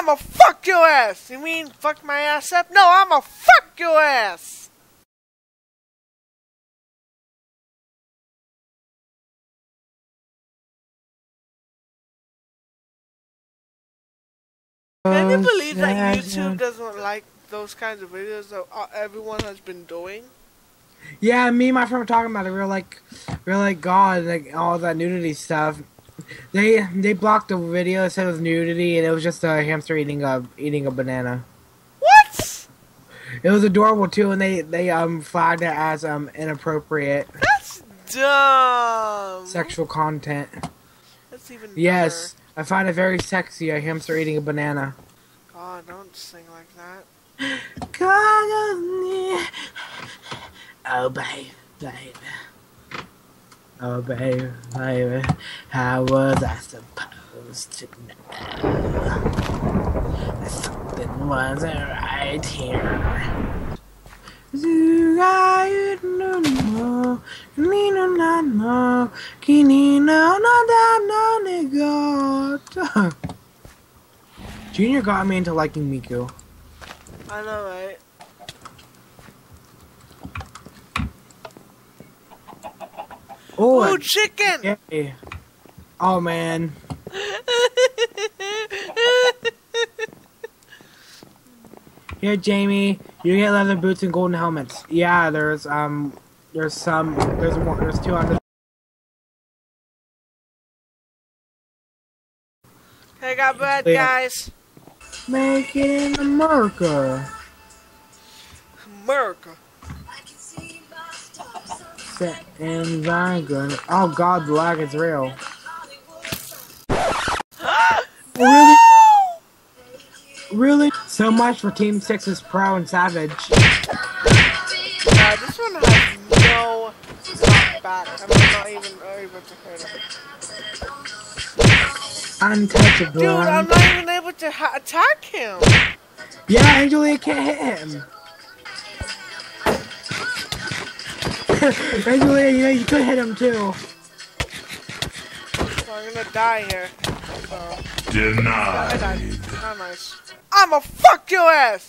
I'ma fuck your ass. You mean fuck my ass up? No, I'ma fuck your ass. Can you believe that YouTube doesn't like those kinds of videos that everyone has been doing? Yeah, me and my friend were talking about it. We were like, we were like, God, like all that nudity stuff. They they blocked the video. It said it was nudity, and it was just a hamster eating a eating a banana. What? It was adorable too, and they they um flagged it as um inappropriate That's dumb. sexual content. That's even Yes, I find it very sexy. A hamster eating a banana. better. God, don't sing like that. God, Oh, baby, baby. Oh, baby, baby. How was I supposed to know something wasn't right here? Junior got me into liking Miku. I know, right? Oh, Ooh, chicken! oh man. Here, Jamie, you get leather boots and golden helmets. Yeah, there's um, there's some, there's one, there's two on the. I got bread, guys. Make it in America. America. Set in Vanguard. Oh God, the lag is real. really, really. So much for Team Six's Pro and Savage. Uh, this one has no back. I'm not even able to hit him. Untouchable. Dude, I'm not even able to ha- attack him. Yeah, Anjalea can't hit him. Anjalea, you know you could hit him too. So I'm gonna die here. So, I Denied. died. Not nice. I'ma fuck your ass!